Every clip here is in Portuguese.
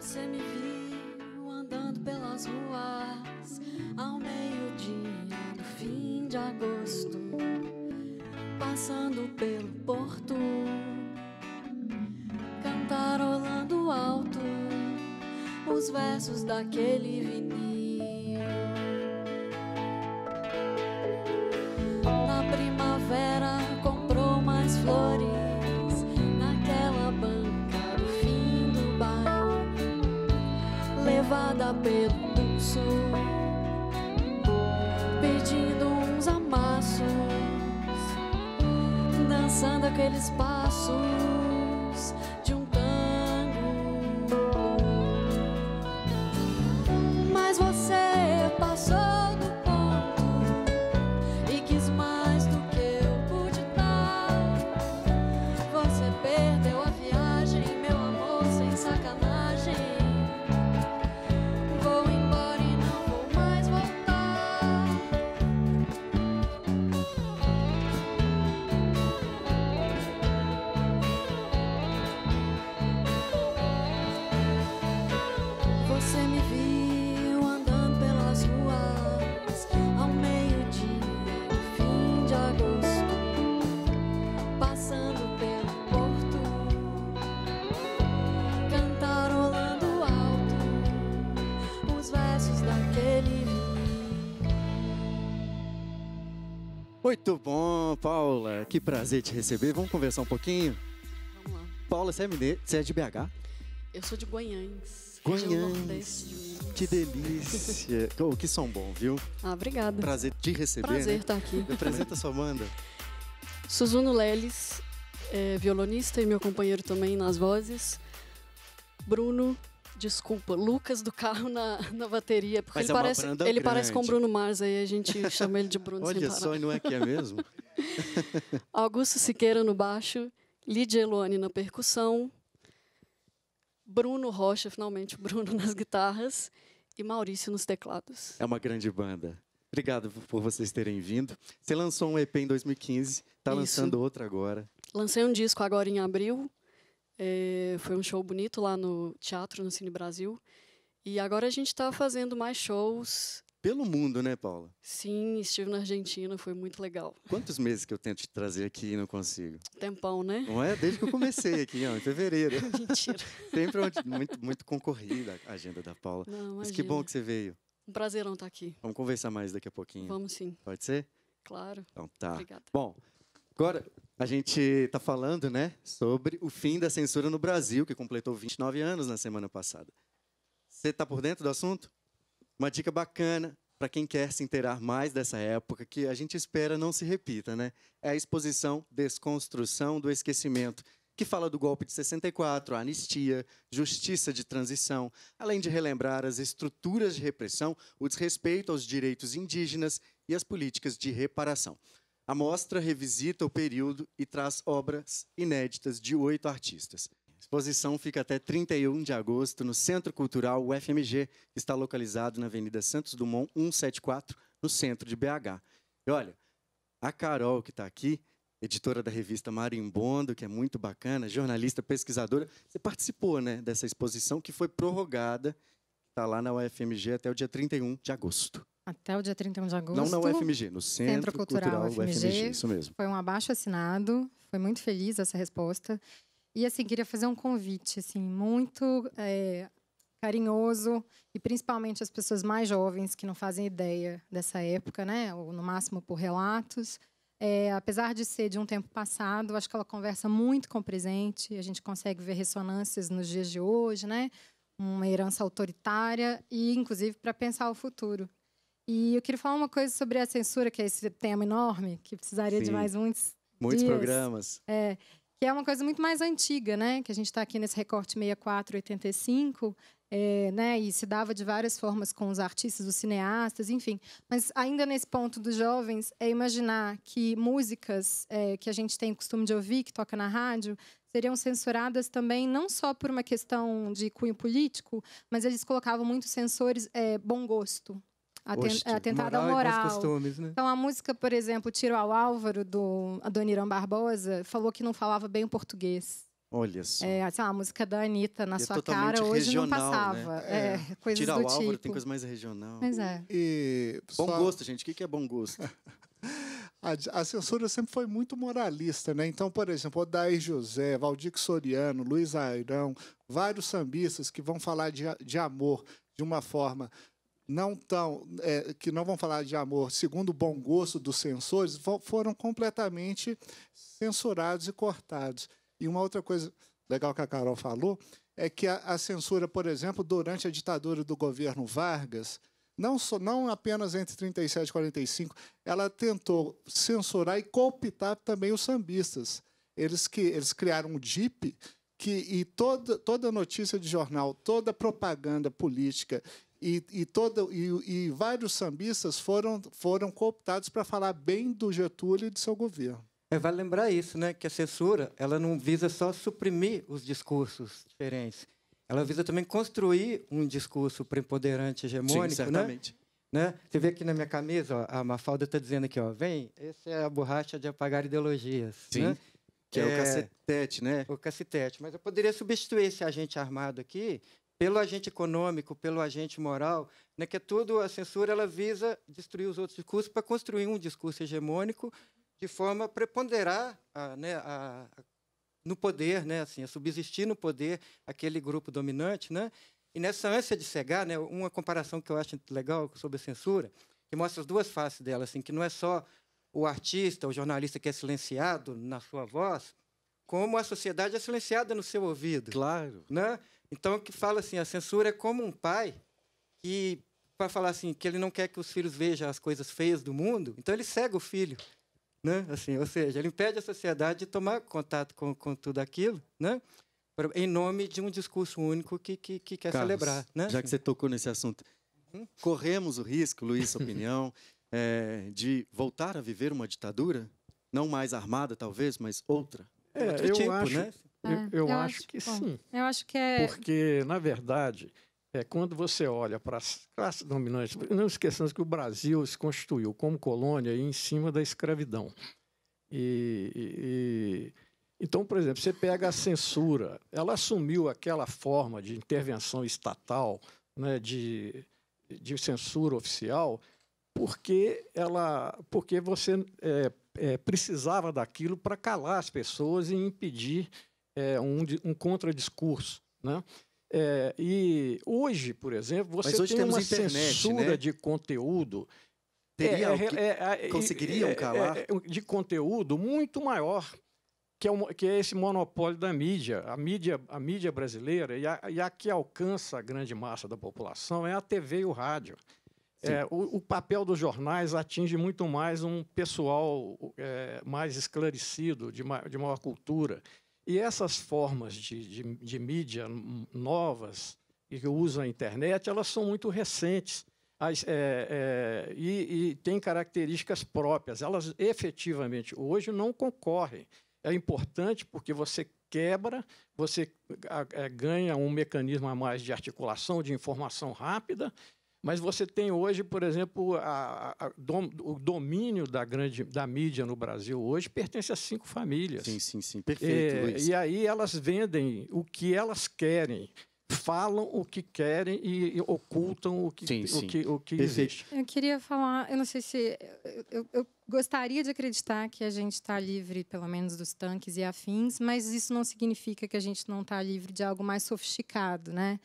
Você me viu andando pelas ruas ao meio-dia do fim de agosto, passando pelo porto, cantarolando alto os versos daquele vinil. Dançando aqueles passos Muito bom, Paula. Que prazer te receber. Vamos conversar um pouquinho? Vamos lá. Paula, você é, mineira? Você é de BH? Eu sou de Guanhães, Guanhães. de Minas. Que delícia. oh, que som bom, viu? Ah, obrigada. Prazer te receber. Prazer né? estar aqui. Apresenta sua banda. Suzuno Leles, é, violonista e meu companheiro também nas vozes. Bruno, desculpa, Lucas do carro na, na bateria, porque Mas ele, é parece, ele parece com. Bruno Mars, aí a gente chama ele de Bruno Olha só, e não é que é mesmo? Augusto Siqueira no baixo, Lídia Eloane na percussão, Bruno Rocha, finalmente o Bruno nas guitarras e Maurício nos teclados. É uma grande banda. Obrigado por vocês terem vindo. Você lançou um EP em 2015, está lançando outro agora. Lancei um disco agora em abril. É, foi um show bonito lá no teatro, no Cine Brasil. E agora a gente está fazendo mais shows. Pelo mundo, né, Paula? Sim, estive na Argentina, foi muito legal. Quantos meses que eu tento te trazer aqui e não consigo? Tempão, né? Não é? Desde que eu comecei aqui, ó, em fevereiro. Mentira. Sempre muito, muito concorrida a agenda da Paula. Não, Mas que bom imagina. que você veio. Um prazerão estar aqui. Vamos conversar mais daqui a pouquinho. Vamos sim, Pode ser? claro. Então tá. Obrigada. Bom, agora a gente está falando, né, sobre o fim da censura no Brasil, que completou 29 anos na semana passada. Você está por dentro do assunto? Uma dica bacana para quem quer se inteirar mais dessa época, que a gente espera não se repita, né? É a exposição Desconstrução do Esquecimento, que fala do golpe de 64, a anistia, justiça de transição, além de relembrar as estruturas de repressão, o desrespeito aos direitos indígenas e as políticas de reparação. A mostra revisita o período e traz obras inéditas de oito artistas. A exposição fica até 31 de agosto no Centro Cultural UFMG, que está localizado na Avenida Santos Dumont 174, no centro de BH. E olha, a Carol, que está aqui, editora da revista Marimbondo, que é muito bacana, jornalista, pesquisadora, você participou né, dessa exposição que foi prorrogada, está lá na UFMG até o dia 31 de agosto. Até o dia 31 de agosto. Não na UFMG, no Centro, Centro Cultural, UFMG. isso mesmo. Foi um abaixo assinado. Foi muito feliz essa resposta. E assim, queria fazer um convite, assim, muito é, carinhoso e principalmente as pessoas mais jovens que não fazem ideia dessa época, né? Ou no máximo por relatos. É, apesar de ser de um tempo passado, acho que ela conversa muito com o presente. A gente consegue ver ressonâncias nos dias de hoje, né? Uma herança autoritária e, inclusive, para pensar o futuro. E eu queria falar uma coisa sobre a censura, que é esse tema enorme, que precisaria de Sim. mais muitos Muitos dias. programas. É, que é uma coisa muito mais antiga, né? Que a gente está aqui nesse recorte 64, 85, é, né? E se dava de várias formas com os artistas, os cineastas, enfim. Mas ainda nesse ponto dos jovens, é imaginar que músicas é, que a gente tem costume de ouvir, que toca na rádio, seriam censuradas também não só por uma questão de cunho político, mas eles colocavam muitos censores é, bom gosto. Aten Gosto. atentado ao Moral e bons moral. costumes, né? Então, a música, por exemplo, Tiro ao Álvaro, do Adoniran Barbosa, falou que não falava bem o português. Olha só. É, assim, a música da Anitta na E é sua totalmente cara hoje regional, não né? passava. É, coisas Tirar do o Álvaro tipo. tem coisa mais regional. Mas é. E Bom só- gosto, gente. O que é bom gosto? A, a censura sempre foi muito moralista, né? Então, por exemplo, Odair José, Valdir Soriano, Luiz Airão, vários sambistas que vão falar de, de amor de uma forma não tão é, que não vão falar de amor segundo o bom gosto dos censores fo- foram completamente censurados e cortados. E uma outra coisa legal que a Carol falou é que a, a censura, por exemplo, durante a ditadura do governo Vargas, não, só, não apenas entre 37 e 45, ela tentou censurar e cooptar também os sambistas. Eles, que, eles criaram um DIP que, e toda, toda notícia de jornal, toda propaganda política e, e, toda, e, e vários sambistas foram, foram cooptados para falar bem do Getúlio e de seu governo. É, vale lembrar isso, né? Que a censura ela não visa só suprimir os discursos diferentes. Ela visa também construir um discurso preponderante, Sim, hegemônico, né? certamente. né? Você vê aqui na minha camisa, ó, a Mafalda está dizendo aqui, ó, vem, essa é a borracha de apagar ideologias, Sim. né? Que é, o É. cacetete, né? O cacetete. Mas eu poderia substituir esse agente armado aqui pelo agente econômico, pelo agente moral, né? Que é tudo a censura ela visa destruir os outros discursos para construir um discurso hegemônico de forma a preponderar a, né, a, a- no poder, né, assim, a subsistir no poder aquele grupo dominante, né? E nessa ânsia de cegar, né, uma comparação que eu acho legal sobre a censura, que mostra as duas faces dela, assim, que não é só o artista, o jornalista que é silenciado na sua voz, como a sociedade é silenciada no seu ouvido, Claro. né? Então que fala assim, a censura é como um pai que para falar assim que ele não quer que os filhos vejam as coisas feias do mundo, então ele cega o filho, né? Assim, ou seja, ele impede a sociedade de tomar contato com, com tudo aquilo, né? Em nome de um discurso único que, que, que quer Carlos, celebrar, né? Já que você tocou nesse assunto, Uhum. corremos o risco, Luiz, sua opinião, é, de voltar a viver uma ditadura? Não mais armada, talvez, mas outra? É, Outro eu tipo, acho, né? Eu, É, eu eu acho acho- que bom, sim. Eu acho que é. Porque, na verdade, é, quando você olha para as classes dominantes, não esqueçamos que o Brasil se constituiu como colônia em cima da escravidão. E, e- e- então, por exemplo, você pega a censura, ela assumiu aquela forma de intervenção estatal, né, de, de censura oficial, porque ela, porque você é, é, precisava daquilo para calar as pessoas e impedir é, um, um contradiscurso, né? É, e hoje, por exemplo, você Mas hoje tem uma internet, censura né? de conteúdo Teria é, é, é, conseguiriam é, é, calar? de conteúdo muito maior que é, que é esse monopólio da mídia. A mídia, a mídia brasileira e a, e a que alcança a grande massa da população é a TV e o rádio. É, o, o papel dos jornais atinge muito mais um pessoal é, mais esclarecido, de, ma- de maior cultura. E essas formas de, de, de mídia novas e que usam a internet, elas são muito recentes As- é, é, e, e têm características próprias. Elas efetivamente hoje não concorrem. É importante porque você quebra, você é, ganha um mecanismo a mais de articulação, de informação rápida, mas você tem hoje, por exemplo, a- a- dom- o domínio da grande da mídia no Brasil hoje pertence a cinco famílias. Sim, sim, sim. Perfeito, É, Luiz. e aí elas vendem o que elas querem, falam o que querem e, e ocultam o que, Sim, sim. o que, o que existe. Eu queria falar, eu não sei se. Eu, eu- eu gostaria de acreditar que a gente está livre, pelo menos, dos tanques e afins, mas isso não significa que a gente não está livre de algo mais sofisticado, né?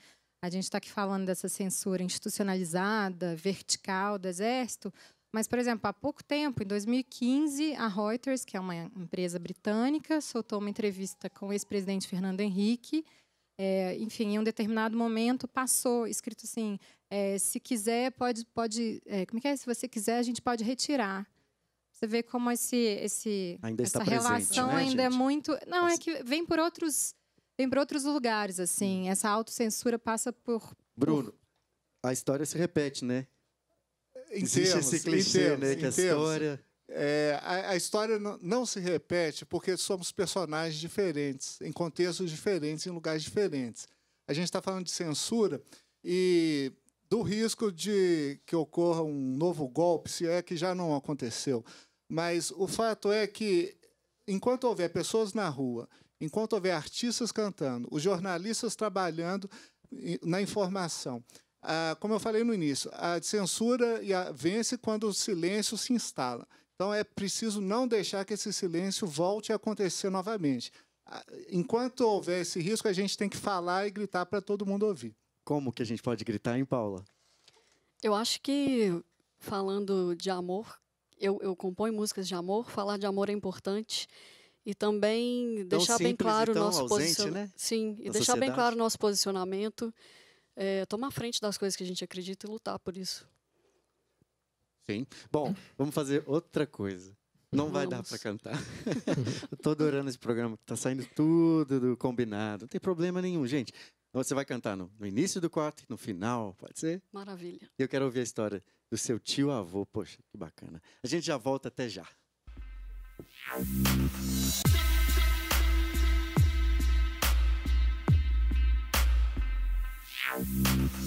A gente está aqui falando dessa censura institucionalizada, vertical do Exército, mas, por exemplo, há pouco tempo, em 2015, a Reuters, que é uma empresa britânica, soltou uma entrevista com o ex-presidente Fernando Henrique. É, enfim, em um determinado momento passou escrito assim: é, se quiser, pode. pode é, como é que é? Se você quiser, a gente pode retirar. Você vê como esse, esse, Ainda essa presente, relação né, ainda é gente? muito. Não, é que vem por outros. Vem por outros lugares, assim. Essa autocensura passa por. Bruno, a história se repete, né? Em Existe termos- esse clichê, termos- né? Que a termos, história... É, a, a história não, não se repete porque somos personagens diferentes, em contextos diferentes, em lugares diferentes. A gente está falando de censura e do risco de que ocorra um novo golpe, se é que já não aconteceu. Mas o fato é que, enquanto houver pessoas na rua enquanto houver artistas cantando, os jornalistas trabalhando na informação, ah, como eu falei no início, a censura vence quando o silêncio se instala. Então é preciso não deixar que esse silêncio volte a acontecer novamente. Ah, Enquanto houver esse risco, a gente tem que falar e gritar para todo mundo ouvir. Como que a gente pode gritar, hein, Paula? Eu acho que, falando de amor, eu, eu componho músicas de amor, falar de amor é importante. E também deixar bem simples e claro o nosso posicionamento. né, Sim, e na deixar bem sociedade. claro o nosso posicionamento, é, tomar frente das coisas que a gente acredita e lutar por isso. Sim. Bom, vamos fazer outra coisa. Não vai dar Vamos. para cantar. tô adorando esse programa, que tá saindo tudo do combinado. Não tem problema nenhum, gente. Você vai cantar no, no início do quarto e no final, pode ser? Maravilha. Eu quero ouvir a história do seu tio avô. Poxa, que bacana. A gente já volta até já. Thank you.